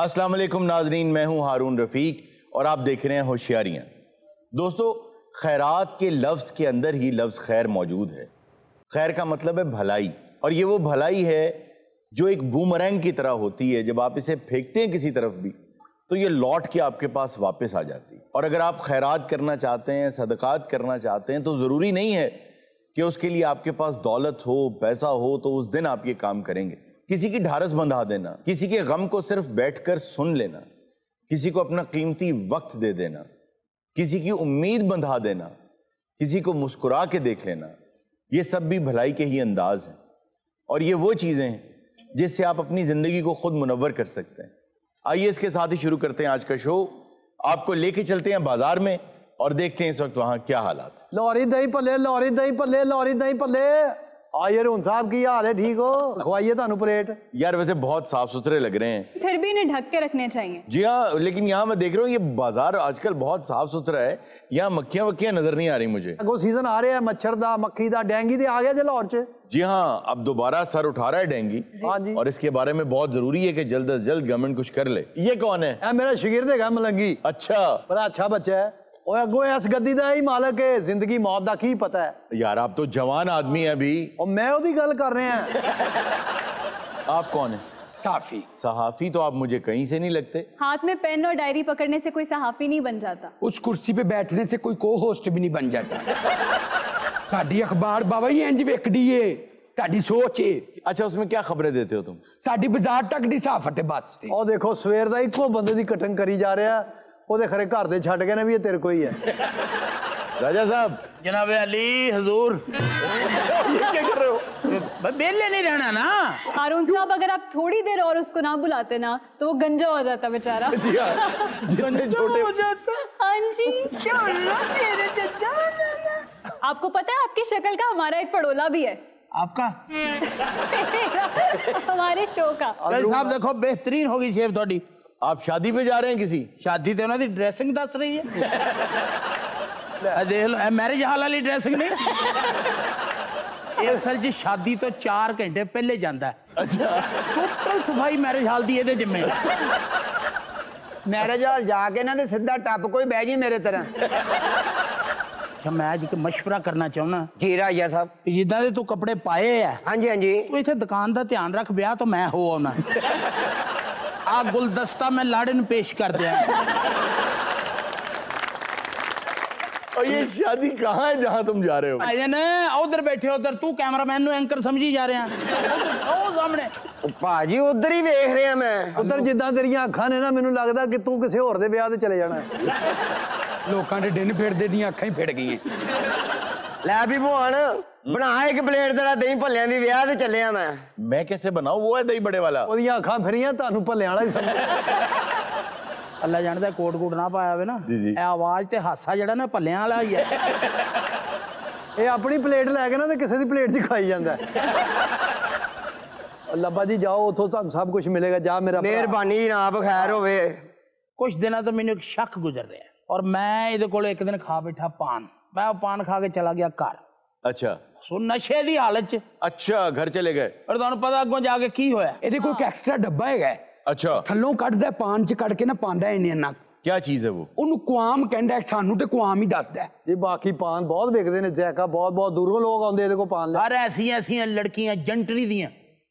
अस्सलाम वालेकुम नाजरीन, मैं हूँ हारून रफीक और आप देख रहे हैं होशियारियाँ। दोस्तों, खैरात के लफ्ज़ के अंदर ही लफ्ज़ खैर मौजूद है। खैर का मतलब है भलाई, और ये वो भलाई है जो एक बूमरैंग की तरह होती है, जब आप इसे फेंकते हैं किसी तरफ़ भी तो ये लौट के आपके पास वापस आ जाती है। और अगर आप खैरात करना चाहते हैं, सदक़ात करना चाहते हैं तो ज़रूरी नहीं है कि उसके लिए आपके पास दौलत हो, पैसा हो तो उस दिन आप ये काम करेंगे। किसी की ढारस बंधा देना, किसी के गम को सिर्फ़ बैठकर सुन लेना, किसी को अपना कीमती वक्त दे देना, किसी की उम्मीद बंधा देना, किसी को मुस्कुरा के देख लेना, ये सब भी भलाई के ही अंदाज हैं। और ये वो चीज़ें हैं जिससे आप अपनी ज़िंदगी को खुद मुनवर कर सकते हैं। आइए इसके साथ ही शुरू करते हैं आज का शो। आपको लेके चलते हैं बाज़ार में और देखते हैं इस वक्त वहाँ क्या हालात। लॉरी दही पले लॉरी दही पले लॉरी दही पले ਭੱਲੇ ਆਏ ਰੂਨ ਸਾਹਿਬ ਕੀ ਹਾਲ ਹੈ ਠੀਕ ਹੋ ਖਵਾਈਏ ਤੁਹਾਨੂੰ ਪਲੇਟ यार वैसे बहुत साफ सुथरे लग रहे हैं फिर भी इन्हें ढक के रखने चाहिए जी हाँ लेकिन यहाँ मैं देख रहा हूँ ये बाजार आजकल बहुत साफ सुथरा है यहाँ मक्खियाँ वक्खियाँ नजर नहीं आ रही मुझे ਅੱਗੋਂ ਸੀਜ਼ਨ ਆ ਰਿਹਾ ਮੱਛਰ ਦਾ ਮੱਖੀ ਦਾ ਡੈਂਗੀ ਤੇ ਆ ਗਿਆ ਜੇ ਲਾਹੌਰ 'ਚ जी हाँ अब दोबारा सर उठा रहा है डेंगी हाँ जी। और इसके बारे में बहुत जरूरी है कि जल्द अज जल्द गवर्नमेंट कुछ कर ले ये कौन है ਇਹ ਮੇਰਾ ਸ਼ਗਿਰਦ ਹੈਗਾ ਮਲੰਗੀ अच्छा ਬੜਾ ਅੱਛਾ ਬੱਚਾ ਹੈ ਓਏ ਅੱਗੋਂ ਇਸ ਗੱਦੀ ਦਾ ਹੀ ਮਾਲਕ ਹੈ ਜ਼ਿੰਦਗੀ ਮੌਤ ਦਾ ਕੀ ਪਤਾ ਹੈ यार आप तो जवान आदमी हैं अभी ਉਹ ਮੈਂ ਉਹਦੀ ਗੱਲ ਕਰ ਰਿਹਾ आप कौन है साफी सहाफी तो आप मुझे कहीं से नहीं लगते हाथ में पेन और डायरी पकड़ने से कोई सहाफी नहीं बन जाता उस कुर्सी पे बैठने से कोई को होस्ट भी नहीं बन जाता साडी अखबार बाबा ही इंज वेखदी है ਤੁਹਾਡੀ ਸੋਚ ਏ अच्छा उसमें क्या खबरें देते हो तुम ਸਾਡੀ ਬਾਜ਼ਾਰ ਤੱਕ ਦੀ ਸਾਫਤ ਹੈ ਬਸ ਤੇ ਉਹ ਦੇਖੋ ਸਵੇਰ ਦਾ ਇੱਕੋ ਬੰਦੇ ਦੀ ਕਟਿੰਗ ਕਰੀ ਜਾ ਰਿਹਾ ਉਹਦੇ ਖਰੇ ਘਰ ਦੇ ਛੱਡ ਗਏ ਨੇ ਵੀ ਇਹ ਤੇਰੇ ਕੋਈ ਹੈ राजा साहब जनाब अली हजूर ये क्या कर रहे हो बेले नहीं रहना ना हारून साहब अगर आप थोड़ी देर और उसको ना बुलाते ना तो वो गंजा हो जाता बेचारा जी हाँ जितने छोटे हाँ जी आपको पता है आपकी शक्ल का हमारा एक पड़ोला भी है आपका हमारे शो का भाई साहब देखो बेहतरीन होगी शेफ थोड़ी आप शादी पे जा रहे हैं किसी? शादी तो उन्होंने ड्रेसिंग दस रही है। देख लो मैरिज हाल वाली ड्रेसिंग नहीं? असल जी शादी तो चार घंटे पहले जाता है। अच्छा। टोटल सफ़ाई मैरिज हाल दी जिम्मे। मैरिज हाल जाके ना सीधा टप कोई बह जी मेरे तरह। अच्छा, मैं एक मशवरा करना चाहना। जी राजा साहब। जिदा के तू कपड़े पाए है? हाँ हाँ दुकान का ध्यान रख बया तो मैं हो आना ਆ ਗੁਲਦਸਤਾ ਮੈਂ ਲਾੜੇ ਨੂੰ ਪੇਸ਼ ਕਰ ਦਿਆਂ और ये शादी कहाँ है जहाँ तुम जा रहे हो ਭਾਜਨ ਉਧਰ ਬੈਠੇ ਉਧਰ ਤੂੰ ਕੈਮਰਾਮੈਨ ਨੂੰ ਐਂਕਰ ਸਮਝੀ ਜਾ ਰਿਹਾ ਉਹ ਸਾਹਮਣੇ ਉਹ ਭਾਜੀ ਉਧਰ ਹੀ ਵੇਖ ਰਿਹਾ ਮੈਂ ਉਧਰ ਜਿੱਦਾਂ ਤੇਰੀਆਂ ਅੱਖਾਂ ਨੇ ਨਾ ਮੈਨੂੰ ਲੱਗਦਾ ਕਿ ਤੂੰ ਕਿਸੇ ਹੋਰ ਦੇ ਵਿਆਹ ਤੇ ਚਲੇ ਜਾਣਾ ਹੈ। ਲੋਕਾਂ ਦੇ ਦਿਨ ਫਿਰਦੇ ਦੀਆਂ ਅੱਖਾਂ ਹੀ ਫਿੜ ਗਈਆਂ ਲੈ ਵੀ ਭਵਾਨ ਬਣਾ ਇੱਕ ਪਲੇਟ ਤੇਰਾ ਦਹੀਂ ਭੱਲਿਆਂ ਦੀ ਵਿਆਹ ਤੇ ਚੱਲਿਆ ਮੈਂ मैं कैसे बनाऊं वो है दही बड़े वाला ਉਹਦੀਆਂ ਅੱਖਾਂ ਫਿਰੀਆਂ ਤੁਹਾਨੂੰ ਭੱਲਿਆਂ ਵਾਲਾ ਹੀ ਸਮਝ ਅੱਲਾ ਜਾਣਦਾ ਕੋਟ ਕੋਟ ਨਾ ਪਾਇਆ ਹੋਵੇ ਨਾ ਜੀ, ਜੀ। ਇਹ ਆਵਾਜ਼ ਤੇ ਹਾਸਾ ਜਿਹੜਾ ਨਾ ਭੱਲਿਆਂ ਵਾਲਾ ਹੀ ਹੈ ਇਹ ਆਪਣੀ ਪਲੇਟ ਲੈ ਕੇ ਨਾ ਤੇ ਕਿਸੇ ਦੀ ਪਲੇਟ 'ਚ ਖਾਈ ਜਾਂਦਾ ਹੈ। ਲੱਭਾ ਜੀ ਜਾਓ ਉੱਥੋਂ ਤੁਹਾਨੂੰ ਸਭ ਕੁਝ ਮਿਲੇਗਾ ਜਾ ਮੇਰਾ ਭਰਾ। ਮਿਹਰਬਾਨੀ ਜਨਾਬ ਖੈਰ ਹੋਵੇ ਕੁਝ ਦਿਨਾਂ ਤੋਂ ਮੈਨੂੰ ਇੱਕ ਸ਼ੱਕ ਗੁਜ਼ਰ ਰਿਹਾ ਔਰ ਮੈਂ ਇਹਦੇ ਕੋਲ ਇੱਕ ਦਿਨ ਖਾ ਬੈਠਾ ਪਾਨ ਮੈਂ ਉਹ ਪਾਨ ਖਾ ਕੇ ਚਲਾ ਗਿਆ ਘਰ अच्छा ਸੋ ਨਸ਼ੇ ਦੀ ਹਾਲਤ 'ਚ अच्छा घर चले गए ਔਰ ਤੁਹਾਨੂੰ ਪਤਾ ਅੱਗੋਂ ਜਾ ਕੇ ਕੀ ਹੋਇਆ ਇਹਦੇ ਕੋਲ ਇੱਕ ਐਕਸਟਰਾ ਡੱਬਾ ਹੈਗਾ ਹੈ। अच्छा ਥੱਲੋਂ ਕੱਢਦਾ ਪਾਨ ਚ ਕੱਢ ਕੇ ਨਾ ਪਾਉਂਦਾ ਇੰਨੇ ਇੰਨਾ क्या चीज है वो ਉਹਨੂੰ ਕੁਆਮ ਕਹਿੰਦਾ ਹੈ, ਸਾਨੂੰ ਤੇ ਕੁਆਮ ਹੀ ਦੱਸਦਾ ਹੈ। ਜੀ ਬਾਕੀ ਪਾਨ ਬਹੁਤ ਵਿਕਦੇ ਨੇ ਜੈਕਾ ਬਹੁਤ ਬਹੁਤ ਦੂਰੋਂ ਲੋਕ ਆਉਂਦੇ ਇਹਦੇ ਕੋਲ ਪਾਨ ਲੈ ਹਰ ਐਸੀਆਂ ਐਸੀਆਂ ਲੜਕੀਆਂ ਜੰਟਰੀ ਦੀਆਂ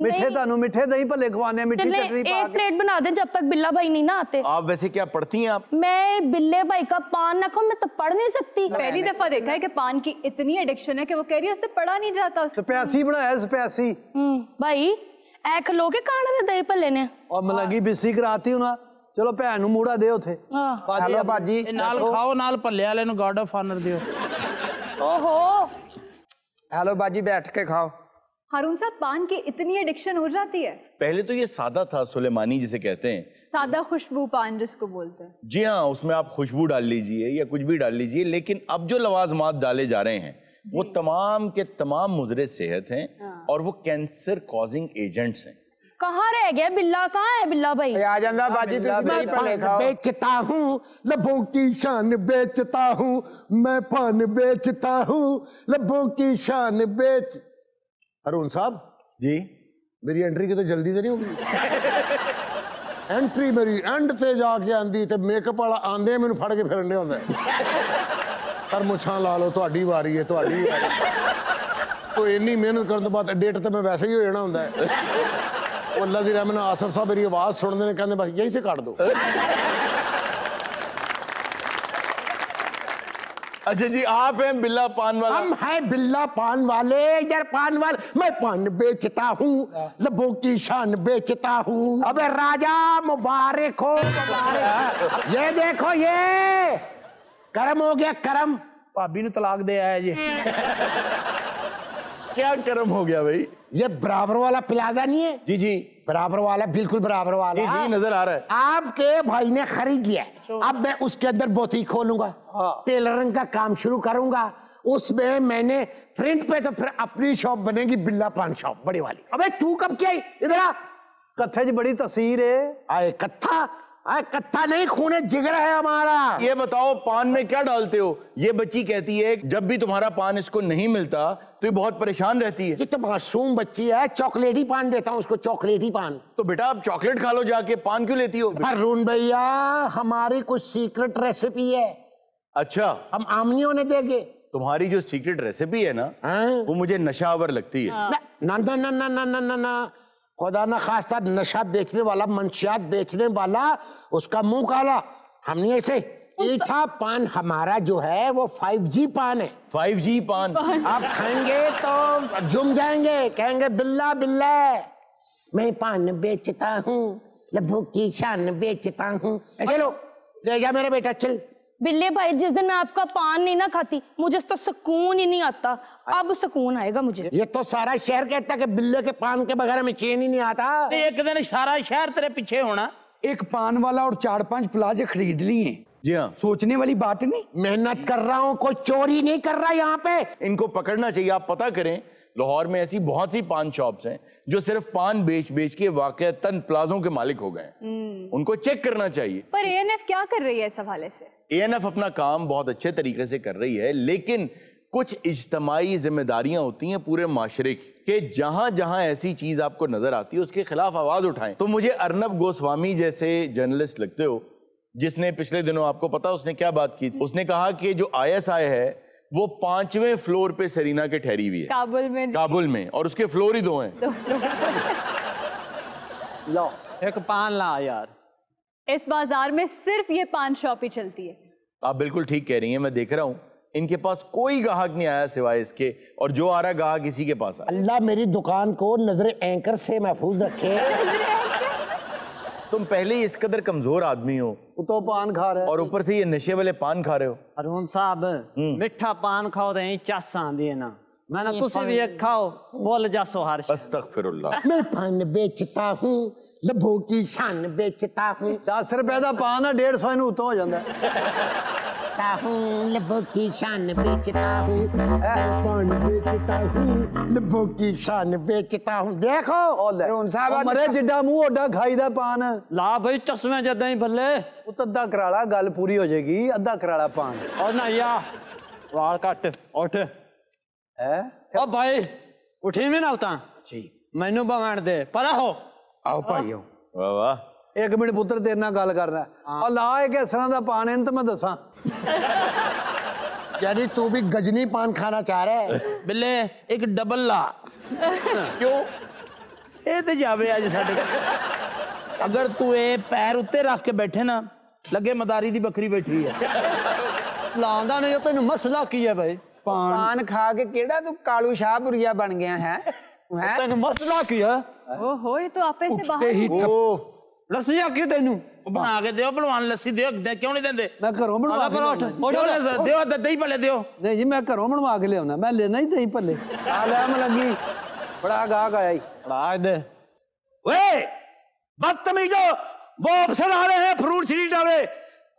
ਮਿੱਠੇ ਨਹੀਂ। ਤੁਹਾਨੂੰ ਮਿੱਠੇ ਦਹੀਂ ਭੱਲੇ ਖਵਾਣੇ ਮਿੱਠੀ चले ਚਟਨੀ ਪਾ एक ਕੇ प्लेट बना दें जब तक बिल्ला भाई नहीं ना आते आप वैसे क्या पढ़ती हैं आप मैं बिल्ले भाई का पान ना खाऊं मैं तो पढ़ नहीं सकती पहली दफा देखा है कि पान की इतनी एडिक्शन है कि वो कह रही है उससे पढ़ा नहीं जाता उससे ਸਪੈਸੀ ਬਣਾਇਆ ਸਪੈਸੀ हम्म, भाई ऐ खलो के खाने ने दही भल्ले ने ਔਰ ਮਲੰਗੀ ਬਿੱਸੀ ਕਰਾਤੀ ਉਹਨਾਂ ਚਲੋ ਭੈਣ ਨੂੰ ਮੂੜਾ ਦੇ ਉਥੇ हाँ ਹੈਲੋ ਭਾਜੀ ਇਹ ਨਾਲ ਖਾਓ ਨਾਲ ਭੱਲੇ ਵਾਲੇ ਨੂੰ ਗਾਰਡ ਆਫ ਆਨਰ ਦਿਓ ओहो ਹੈਲੋ ਬਾਜੀ ਬੈਠ ਕੇ ਖਾਓ हारून साहब पान की इतनी एडिक्शन हो जाती है। पहले तो ये सादा था सुलेमानी जिसे कहते हैं। सादा खुशबू पान जिसको बोलते हैं। जी हाँ उसमें आप खुशबू डाल लीजिए या कुछ भी डाल लीजिए लेकिन अब जो लवाजमात डाले जा रहे हैं वो तमाम के तमाम मुजरे सेहत हैं हाँ। और वो कैंसर कॉजिंग एजेंट्स हैं। कहाँ रह गया? बिल्ला कहाँ है बिल्ला भाई? आ जाना बाजी मैं पान बेचता हूँ लबों की शान बेचता हूँ मैं पान बेचता हूँ लबों की शान बेच ਹਰੂਨ ਸਾਹਿਬ जी मेरी एंट्री कितने जल्दी तो नहीं होगी एंट्री मेरी एंड ते जाके आंदी ਤੇ ਮੇਕਅਪ ਵਾਲਾ ਆਂਦੇ ਮੈਨੂੰ ਫੜ ਕੇ ਫਿਰਨ ਦੇ ਹੁੰਦਾ ਪਰ ਮੁੱਛਾਂ ਲਾ ਲਓ ਤੁਹਾਡੀ ਵਾਰੀ ਹੈ ਤੁਹਾਡੀ ਵਾਰੀ ਉਹ ਇੰਨੀ ਮਿਹਨਤ ਕਰਨ ਤੋਂ ਬਾਅਦ ਡੇਟ ਤੇ ਮੈਂ ਵੈਸੇ ਹੀ ਹੋ ਜਾਣਾ ਹੁੰਦਾ ਹੈ ਉਹ ਅੱਲਾ ਦੀ ਰਹਿਮਤ ਨਾਲ ਆਸਫ ਸਾਹਿਬ ਮੇਰੀ ਆਵਾਜ਼ ਸੁਣਦੇ ਨੇ ਕਹਿੰਦੇ ਬਸ ਯਹੀਂ ਸੇ ਕੱਢ ਦੋ अच्छा जी आप हैं बिल्ला पान वाले। हम हैं बिल्ला पान वाले इधर पान वाले मैं पान बेचता हूँ लबो की शान बेचता हूँ। अब राजा मुबारक हो ये देखो ये कर्म हो गया कर्म। भाभी ने तलाक दे आया जी। क्या कर्म हो गया भाई? ये बराबर वाला प्लाजा नहीं है? जी जी। बराबर वाला बिल्कुल बराबर वाला जी, नज़र आ रहा है। आपके भाई ने खरीद लिया तो- अब मैं उसके अंदर बोती खोलूँगा। हाँ। टेलरिंग का काम शुरू करूँगा। उसमें मैंने फ्रंट पे तो फिर अपनी शॉप बनेगी बिल्ला पान शॉप बड़ी वाली। अबे तू कब क्या इधर कथे जी बड़ी तस्वीर है। आए कथा कत्था नहीं खून है जिगर है हमारा। ये बताओ पान में क्या डालते हो? ये बच्ची कहती है जब भी तुम्हारा पान इसको नहीं मिलता तो ये बहुत परेशान रहती है। ये तो मासूम बच्ची है चॉकलेट ही पान देता हूँ उसको चॉकलेट ही पान। तो बेटा आप चॉकलेट खा लो जाके पान क्यों लेती हो? अरुण भैया हमारी कुछ सीक्रेट रेसिपी है। अच्छा। हम आमनी होने देंगे। तुम्हारी जो सीक्रेट रेसिपी है ना हाँ। वो मुझे नशावर लगती है। ना ना ना ना ना ना, ना। खुदा ना खास्ता नशा बेचने वाला मंशियात बेचने वाला उसका मुँह काला। हमने ऐसे ईठा पान हमारा जो है वो फाइव जी पान है। फाइव जी पान। आप खाएँगे तो झूम जाएँगे कहेंगे बिल्ला बिल्ला। मैं पान बेचता हूँ लभू की शान बेचता हूँ। चलो ले जा मेरा बेटा चल। बिल्ले भाई जिस दिन मैं आपका पान नहीं ना खाती मुझे तो सुकून ही नहीं आता। अब सुकून आएगा मुझे। ये तो सारा शहर कहता कि बिल्ले के पान के बगैर हमें चैन ही नहीं आता। एक दिन सारा शहर तेरे पीछे होना। एक पान वाला और चार पाँच प्लाजे खरीद लिए। जी हाँ। सोचने वाली बात नहीं। मेहनत कर रहा हूँ कोई चोरी नहीं कर रहा यहाँ पे। इनको पकड़ना चाहिए आप पता करें लाहौर में ऐसी बहुत सी पान शॉप्स हैं जो सिर्फ़ पान बेच बेच के वाकई तन प्लाजों के मालिक हो गए हम्म। उनको चेक करना चाहिए। पर एएनएफ क्या कर रही है इस हवाले से? एएनएफ अपना काम बहुत अच्छे तरीके से कर रही है लेकिन कुछ इज्तमाही जिम्मेदारियाँ होती हैं पूरे माशरे की कि जहाँ जहाँ ऐसी चीज़ आपको नज़र आती है उसके खिलाफ आवाज़ उठाएँ। तो मुझे अर्नब गोस्वामी जैसे जर्नलिस्ट लगते हो जिसने पिछले दिनों आपको पता उसने क्या बात की थी? उसने कहा कि जो आईएसआई है वो पाँचवें फ्लोर पे सरीना के ठहरी हुई है। काबुल में। काबुल में और उसके फ्लोर ही दो हैं। लो। एक पान ला यार। इस बाज़ार में सिर्फ़ ये पान शॉप ही चलती है। आप बिल्कुल ठीक कह रही हैं मैं देख रहा हूँ। इनके पास कोई गाहक नहीं आया सिवाय इसके और जो आ रहा गाहक इसी के पास अल्लाह मेरी दुकान को नज़र एंकर से महफूज रखे। तुम पहले ही इस कदर कमज़ोर आदमी हो। तो पान खा रहे और ऊपर से ये नशे वाले पान खा रहे हो। अरुण साहब हम्म। मिठा पान खाओ तो रहे चस आंदी है ना। मैंने तुसे भी एक खाओ बोल जा सोहार मैं पान बेचता हूँ लभो की शान बेचता हूँ। दस रुपए दा पान है 150 इन उतो हो जांदा बेचता की शान बेचता बेचता की शान बेचता देखो मरे जिड्डा मुँह ओडा खाई दा पान। ला भाई चश्मे जदा ही अद्धा कराला गल पूरी हो जाएगी अद्धा कराला पान। ना या वाल कट उठ। ਓ ਭਾਈ ਉਠੀ ਮੈਂ ਨਾ ਉਤਾਂ ਜੀ ਮੈਨੂੰ ਬਵਾਣ ਦੇ ਪਰਾ ਹੋ ਆਓ ਭਾਈ ਆਓ ਵਾਹ ਵਾਹ ਇੱਕ ਮਿੰਟ यानी तू भी गजनी पान खाना चाह रहा है? बिल्ले एक डबल ला। क्यों? तो जावे आज साडे अगर तू पैर उत्ते रख के बैठे ना लगे मदारी दी बकरी बैठी है। लांदा नहीं तेन मसला की है भाई? ਪਾਨ ਖਾ ਕੇ ਕਿਹੜਾ ਤੂੰ ਕਾਲੂ ਸ਼ਾਹਪੁਰੀਆ ਬਣ ਗਿਆ ਹੈ ਹੈ ਤੈਨੂੰ ਮਸਲਾ ਕੀ ਹੈ ओहो ये तो आपे से उठते बाहर ही ओफ ਲੱਸੀਆ ਕੀ ਤੈਨੂੰ ਉਹ ਬਣਾ ਕੇ ਦਿਓ ਭਲਵਾਨ ਲੱਸੀ ਦਿਓ ਦੇ- ਕਿਉਂ ਨਹੀਂ ਦਿੰਦੇ ਮੈਂ ਘਰੋਂ ਬਣਵਾ ਆਲਾ ਕੇ ਪਰ ਉੱਠ ਲਿਆਉਣਾ। ਦਿਓ ਲੱਸ- ਦਿਓ ਦਹੀਂ ਭਲੇ ਦਿਓ ਨਹੀਂ ਜੀ ਮੈਂ ਘਰੋਂ ਬਣਵਾ ਕੇ ਲਿਆਉਣਾ ਮੈਂ ਲੈਣਾ ਹੀ ਦਹੀਂ ਭੱਲੇ ਆ ਲੈ ਮੈਂ ਲੱਗੀ बड़ा गाहक आया ही ਫੜਾ ਦੇ ਓਏ ਬਦਤਮੀਜ਼ੋ वो अफसर आ रहे हैं फ्रूट स्ट्रीट वाले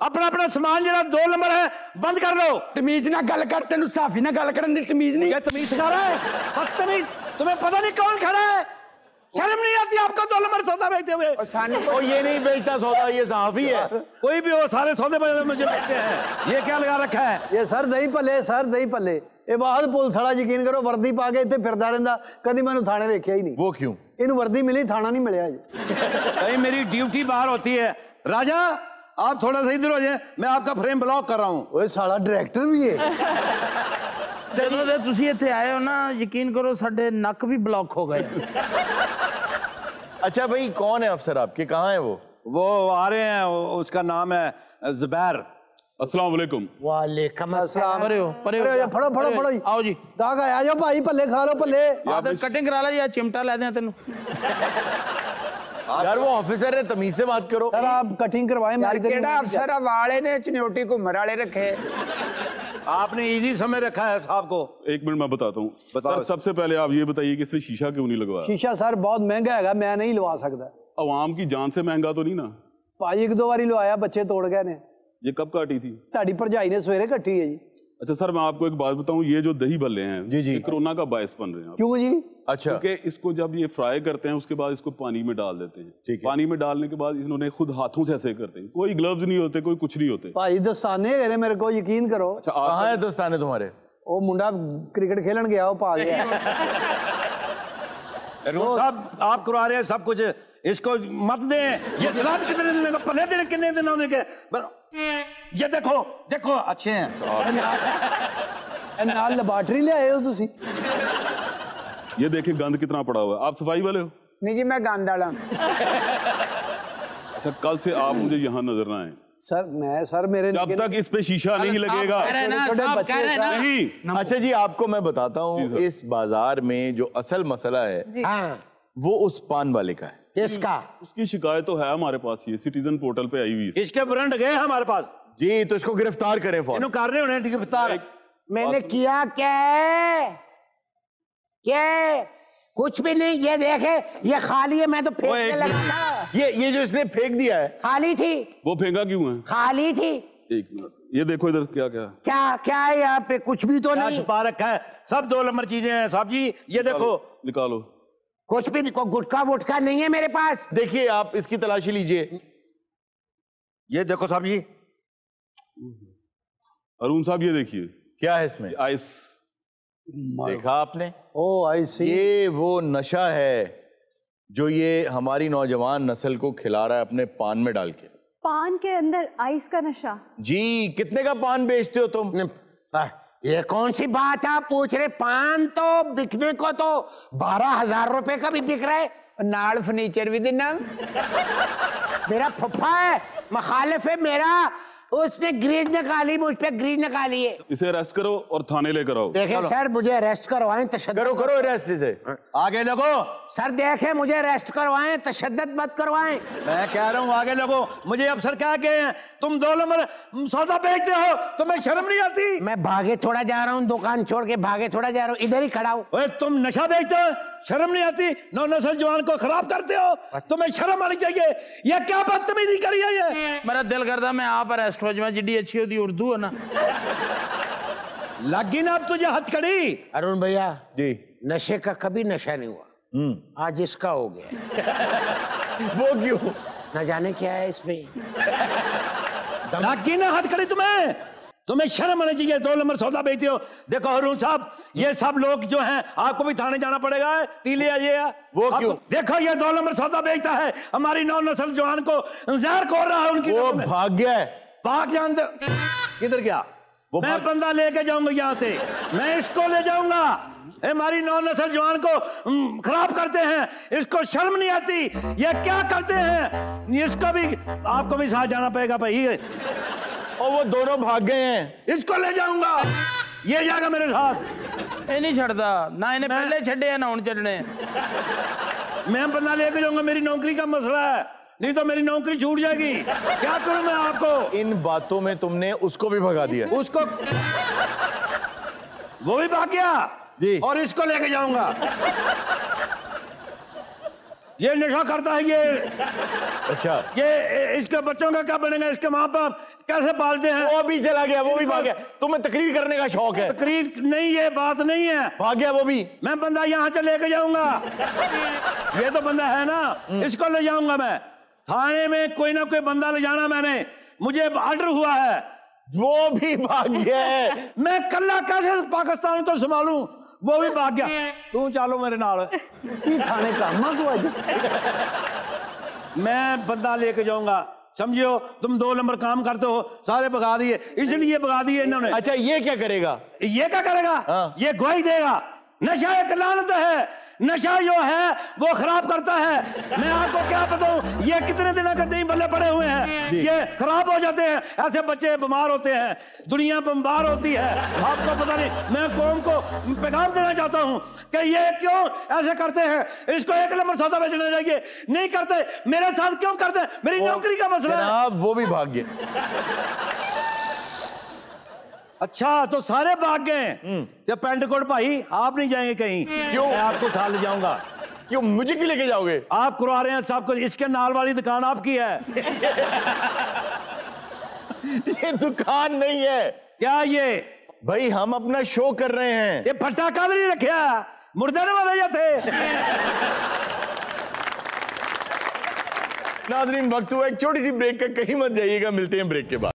अपना अपना सामान जरा दो नंबर है बंद कर लो ਤਮੀਜ਼ ਨਾਲ ਗੱਲ ਕਰ ਤੈਨੂੰ ਸਾਫੀ ਨਾਲ ਗੱਲ ਕਰਨ ਦੀ ਤਮੀਜ਼ ਨਹੀਂ ये तमीज सिखा रहा है बदतमीज तुम्हें पता नहीं कौन खड़ा है शर्म नहीं आती आपको दो नंबर सौदा बेचते हुए ओ ये नहीं बेचता सौदा ये सहाफी है कोई भी हो सारे सौदे बजे मुझे बेचते हैं ये क्या लगा रखा है ਇਹ ਸਰ ਦਹੀਂ ਭੱਲੇ ਸਰ ਦਹੀਂ ਭੱਲੇ ਇਹ ਬਾਅਦ ਪੁਲਿਸ ਵਾਲਾ ਯਕੀਨ ਕਰੋ ਵਰਦੀ ਪਾ ਕੇ ਇੱਥੇ ਫਿਰਦਾ ਰਹਿੰਦਾ ਕਦੀ ਮੈਨੂੰ ਥਾਣੇ ਵੇਖਿਆ ਹੀ ਨਹੀਂ वो क्यों ਇਹਨੂੰ ਵਰਦੀ ਮਿਲੀ ਥਾਣਾ ਨਹੀਂ ਮਿਲਿਆ ਜੀ भाई मेरी ड्यूटी बाहर होती है राजा आप थोड़ा सा इधर हो जाए मैं आपका फ्रेम ब्लॉक कर रहा हूँ ਓਏ ਸਾਲਾ ਡਾਇਰੈਕਟਰ ਵੀ ਹੈ ਜਦੋਂ ਦੇ ਤੁਸੀਂ ਇੱਥੇ ਆਏ ਹੋ ਨਾ ਯਕੀਨ ਕਰੋ ਸਾਡੇ ਨੱਕ ਵੀ ਬਲੌਕ ਹੋ ਗਏ अच्छा भाई कौन है अफसर आपके कहाँ है वो वो आ रहे हैं वो- उसका नाम है जुबैर अस्सलाम वालेकुम वालेकुम ਅਸਲਾਮ परे हो परे हो ਅਰੇ जा, ਫੜੋ ਫੜੋ परे हो ਫੜੋ जा। ਜੀ आओ जी ਗਾਹਕ ਆ ਜਾਓ ਭਾਈ ਭੱਲੇ ਖਾ ਲਓ ਭੱਲੇ ਕਟਿੰਗ ਕਰਾ ਲੈ ਜਾਂ ਚਿਮਟਾ ਲੈ ਦਿਆਂ ਤੈਨੂੰ यार वो ऑफिसर है तमीज से बात करो। सर आप कटिंग करवाए अफसर वाले ने चुनौती को मराड़े रखे। आपने इजी समय रखा है साहब को। एक मिनट मैं बताता हूँ। बता सबसे पहले आप ये बताइए कि इसने शीशा क्यों नहीं लगवाया? शीशा सर बहुत महँगा है मैं नहीं लगा सकता। अवाम की जान से महँगा तो नहीं ना? भाई एक दो बारी लगाया बच्चे तोड़ गए ने। ये कब काटी थी? ताड़ी भरजाई ने सवेरे कटी है जी अच्छा सर मैं आपको एक बात बताऊँ ये जो दही भल्ले हैं जी जी। कोरोना का बायस बन रहे हैं क्यों जी? अच्छा। क्योंकि इसको जब ये फ्राई करते हैं उसके बाद इसको पानी में डाल देते हैं। ठीक है। पानी में डालने के बाद इन्होंने खुद हाथों से ऐसे करते हैं कोई ग्लव्स नहीं होते कोई कुछ नहीं होते। भाई दस्ताने मेरे को यकीन करो। अच्छा, कहा है दस्ताने तुम्हारे? वो मुंडा क्रिकेट खेलन गया वो पा गया साहब आप करवा रहे हैं सब कुछ इसको मत दें। ये सलाद कितने दिन पले दिन कितने दिन होने ये देखो देखो अच्छे हैं। नाल लेबार्टरी ले आए हो तुसी? ये देखिए गंद कितना पड़ा हुआ है। आप सफ़ाई वाले हो? नहीं जी मैं गंद वाला अच्छा कल से आप मुझे यहाँ नज़र ना आए। सर मैं सर मेरे जब तक इस पे शीशा नहीं लगेगा। छोटे बच्चे नहीं। अच्छा जी आपको मैं बताता हूँ इस बाज़ार में जो असल मसला है। वो उस पान वाले का है। इसका उसकी शिकायत तो है हमारे पास ये सिटीजन पोर्टल पे आई हुई है। इसके ब्रांड गए हमारे पास? जी तो इसको गिरफ़्तार करें फ़ौरन। रहे होने गिरफ़्तार। मैंने किया क्या? क्या? कुछ भी नहीं ये देखे ये खाली है मैं तो फेंकने लगा था। ये ये जो इसने फेंक दिया है। खाली थी। वो फेंका क्यों है? खाली थी। एक मिनट ये देखो इधर क्या क्या क्या क्या है यहाँ पे? कुछ भी तो नहीं। छुपा रखा है? सब दो नंबर चीज़ें हैं साहब जी ये देखो। निकालो। कुछ भी नहीं कोई गुटखा वुटखा नहीं है मेरे पास। देखिए आप इसकी तलाशी लीजिए। ये देखो साहब जी। अरुण साहब ये देखिए। क्या है इसमें? आइस देखा आपने? ओ आई सी ये वो नशा है जो ये हमारी नौजवान नस्ल को खिला रहा है अपने पान में डाल के। पान के अंदर आइस का नशा? जी कितने का पान बेचते हो तुम? ये कौन सी बात आप पूछ रहे? पान तो बिकने को तो बारह हज़ार रुपए का भी बिक रहा है। नाल फर्नीचर भी देना। मेरा फुफा है, मखालिफ है मेरा। उसने ग्रीज निकाली मुझ पे ग्रीज निकाली है। इसे अरेस्ट करो और थाने लेकर आओ। देखे सर मुझे अरेस्ट करवाएँ तशद्दुद करो करो अरेस्ट इसे। आगे लगो। सर देखे मुझे अरेस्ट करवाएँ तशद्दुद मत करवाएँ। मैं कह रहा हूँ आगे लगो। मुझे अफसर क्या कहे हैं तुम दो नंबर सौदा बेचते हो तुम्हें शर्म नहीं आती? मैं भागे थोड़ा जा रहा हूँ दुकान छोड़ के भागे थोड़ा जा रहा हूँ इधर ही खड़ा हूँ। तुम नशा बेचते हो? शर्म नहीं आती? नौ नस्ल जवान को खराब करते हो? तुम्हें शर्म आनी चाहिए। ये क्या बदतमीजी करी है ये? मेरा दिल करता मैं आप अरेस्ट हो जाऊँ जिड्डी अच्छी होती उर्दू है ना। लगी ना अब तुझे हथकड़ी? अरुण भैया जी। नशे का कभी नशा नहीं हुआ। हम्म। आज इसका हो गया। वो क्यों? न जाने क्या है इसमें। लगी ना हथकड़ी तुम्हें? तुम्हें शर्म आनी चाहिए। दो नंबर सौदा बेचते हो। देखो अरुण साहब ये सब लोग जो हैं आपको भी थाने जाना पड़ेगा। तीले ये है वो क्यों? देखो ये दो नंबर सौदा बेचता है। हमारी नौ नस्ल जवान को जहर खोल रहा है उनकी वो भाग गया पाक जानते किधर गया? वो मैं बंदा लेके जाऊँगा यहाँ से। मैं इसको ले जाऊँगा। हमारी नौ नस्ल जवान को खराब करते हैं। इसको शर्म नहीं आती। ये क्या करते हैं? इसको भी आपको भी साथ जाना पड़ेगा भाई। और वो दोनों भाग गए हैं। इसको ले जाऊँगा। ये जाएगा मेरे साथ। ये नहीं छड़ता ना इन्हें पहले छड़े ना हुन छड़ने। मैं बंदा लेके जाऊँगा मेरी नौकरी का मसला है। नहीं तो मेरी नौकरी छूट जाएगी। क्या करूँ मैं आपको? इन बातों में तुमने उसको भी भगा दिया। उसको वो भी भाग गया? जी। और इसको लेके जाऊँगा। ये नशा करता है ये अच्छा। ये इसके बच्चों का क्या बनेगा? इसके माँ बाप कैसे पालते हैं? वो भी चला गया वो भी भाग गया। तुम्हें तकरीर करने का शौक है। तकरीर नहीं ये बात नहीं है। भाग गया वो भी। मैं बंदा यहाँ से लेके जाऊँगा। ये तो बंदा है ना? हम्म। इसको ले जाऊँगा मैं। थाने में कोई ना कोई बंदा ले जाना मैंने। मुझे ऑर्डर हुआ है। वो भी भाग गया है। मैं कल्ला कैसे पाकिस्तान तो संभालू? वो भी भाग गया। तू चलो मेरे नाल। थाने का मैं बंदा लेके जाऊँगा। समझियो? तुम दो नंबर काम करते हो सारे भगा दिए। इसलिए भगा दिए इन्होंने। अच्छा ये क्या करेगा? ये क्या करेगा? हाँ। ये गोई देगा। नशा एक लानत है। नशा जो है वो खराब करता है। मैं आपको क्या बताऊँ ये कितने दिनों के नहीं बल्ले पड़े हुए हैं ये खराब हो जाते हैं ऐसे बच्चे बीमार होते हैं दुनिया बम्बार होती है। आपको पता नहीं मैं कौम को पैगाम देना चाहता हूँ कि ये क्यों ऐसे करते हैं? इसको एक नंबर सौदा बेचना चाहिए। नहीं करते मेरे साथ क्यों करते मेरी नौकरी का मसला है। वो भी भाग गया अच्छा तो सारे भाग गए। ये पेंट कोट भाई आप नहीं जाएँगे कहीं? क्यों? मैं आपको साथ ले जाऊँगा। क्यों मुझे क्यों लेके जाओगे? आप करवा रहे हैं कुछ। इसके नाल वाली दुकान आपकी है। ये दुकान नहीं है। क्या ये? भाई हम अपना शो कर रहे हैं। ये फटाका तो नहीं रखा मुर्दे ने वाले थे। नाजरीन वक्त हुआ एक छोटी सी ब्रेक का कहीं मत जाइएगा मिलते हैं ब्रेक के बाद।